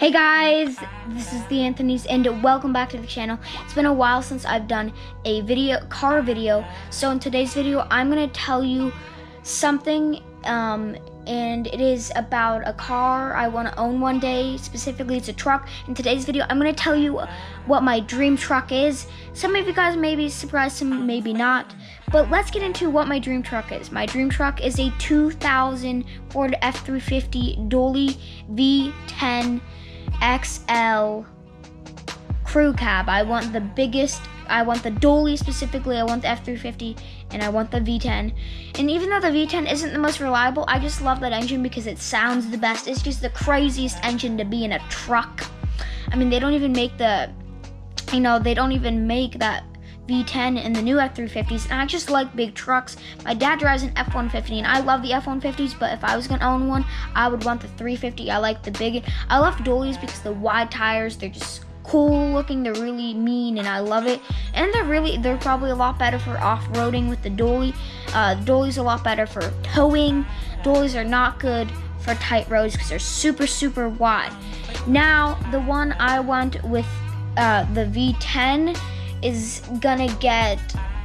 Hey guys, this is the Anthonys and welcome back to the channel. It's been a while since I've done a video car video. So in today's video, I'm going to tell you something um, and it is about a car I want to own one day. Specifically, it's a truck. In today's video, I'm going to tell you what my dream truck is. Some of you guys may be surprised, some maybe not. But let's get into what my dream truck is. My dream truck is a 2000 Ford F350 Dually V10 XL crew cab. I want the biggest, I want the Dually specifically, I want the F350, and I want the V10. And even though the V10 isn't the most reliable, I just love that engine because it sounds the best. It's just the craziest engine to be in a truck. I mean, they don't even make the, you know, they don't even make that V10 in the new F350s, and I just like big trucks. My dad drives an F150, and I love the F150s, but if I was gonna own one, I would want the 350. I like the big, I love Duallies because the wide tires, they're just cool looking, they're really mean, and I love it. And they're really, they're probably a lot better for off-roading with the Dually. Uh, Dually's a lot better for towing. Duallies are not good for tight roads because they're super, super wide. Now, the one I want with uh, the V10 is gonna get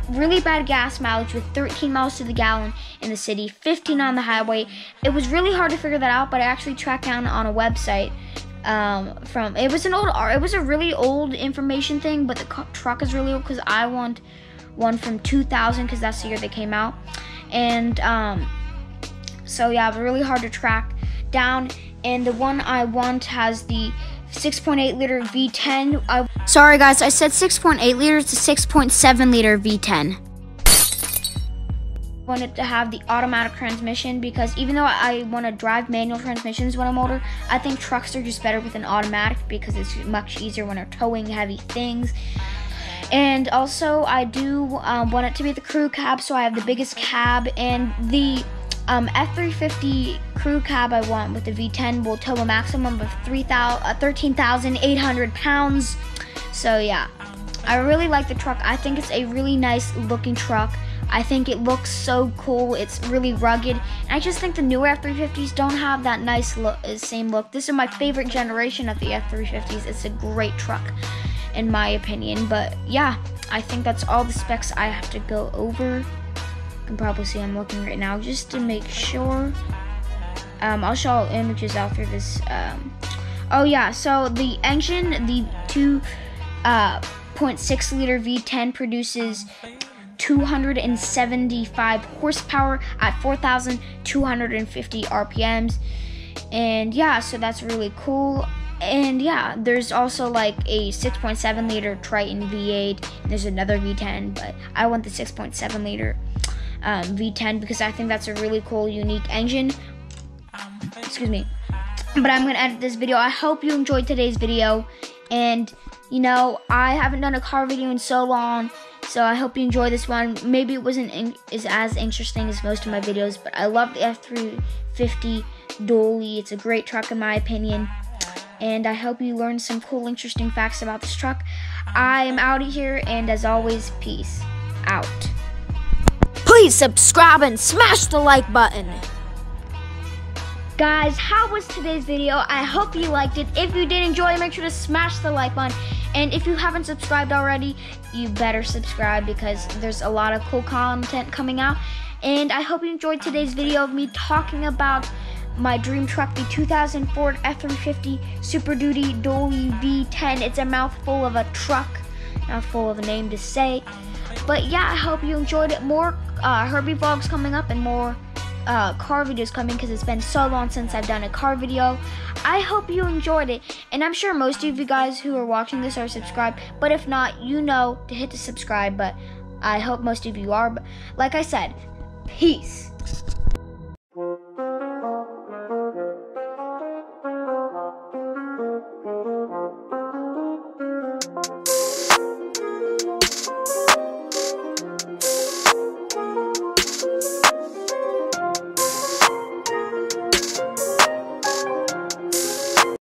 really bad gas mileage with 13 miles to the gallon in the city, 15 on the highway. It was really hard to figure that out, but I actually tracked down on a website um, from it was an old it was a really old information thing, but the truck is really old because I want one from 2000 because that's the year they came out, and um, so yeah, it was really hard to track down. And the one I want has the 6.8 liter V10. I Sorry guys, I said 6.8 liters to 6.7 liter V10. Wanted to have the automatic transmission because even though I want to drive manual transmissions when I'm older, I think trucks are just better with an automatic because it's much easier when they're towing heavy things. And also, I do um, want it to be the crew cab, so I have the biggest cab and the um, F350 crew cab I want with the V10 will tow a maximum of 3, uh, 13,800 pounds. So yeah, I really like the truck. I think it's a really nice looking truck. I think it looks so cool. It's really rugged. And I just think the newer F350s don't have that nice look, uh, same look. This is my favorite generation of the F350s. It's a great truck, in my opinion. But yeah, I think that's all the specs I have to go over You can probably see I'm looking right now just to make sure. Um, I'll show images after this. Um, oh yeah, so the engine, the 2.6 uh, liter V10 produces 275 horsepower at 4,250 RPMs. And yeah, so that's really cool. And yeah, there's also like a 6.7 liter Triton V8. There's another V10, but I want the 6.7 liter um, V10 because I think that's a really cool, unique engine. Excuse me. But I'm going to edit this video. I hope you enjoyed today's video. And, you know, I haven't done a car video in so long. So I hope you enjoy this one. Maybe it wasn't in, is as interesting as most of my videos, but I love the F350 Dually. It's a great truck in my opinion. And I hope you learned some cool, interesting facts about this truck. I am out of here, and as always, peace out. Please subscribe and smash the like button. Guys, how was today's video? I hope you liked it. If you did enjoy, make sure to smash the like button. And if you haven't subscribed already, you better subscribe because there's a lot of cool content coming out. And I hope you enjoyed today's video of me talking about my dream truck, the 2000 Ford F350 Super Duty Dually V10. It's a mouthful of a truck, mouthful of a name to say. But yeah, I hope you enjoyed it. More uh, Herbie vlogs coming up and more uh, car videos coming because it's been so long since I've done a car video. I hope you enjoyed it, and I'm sure most of you guys who are watching this are subscribed, but if not, you know to hit the subscribe, but I hope most of you are. But like I said, peace.